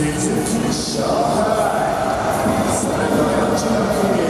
Season to show high. Sign my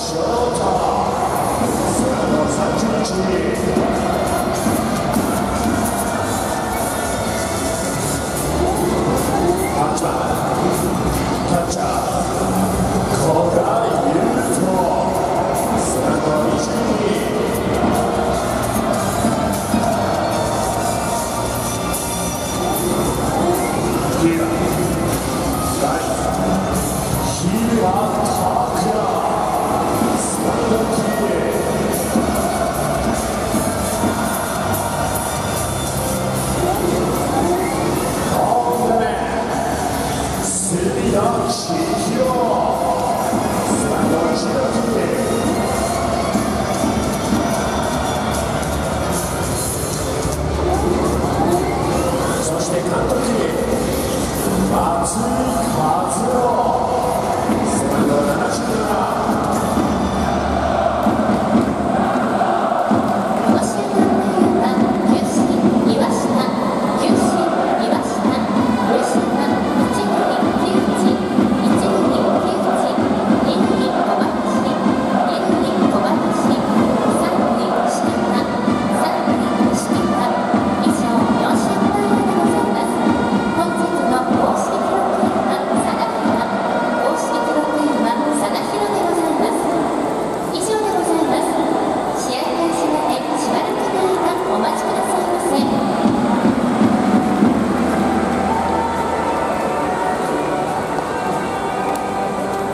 Senhor.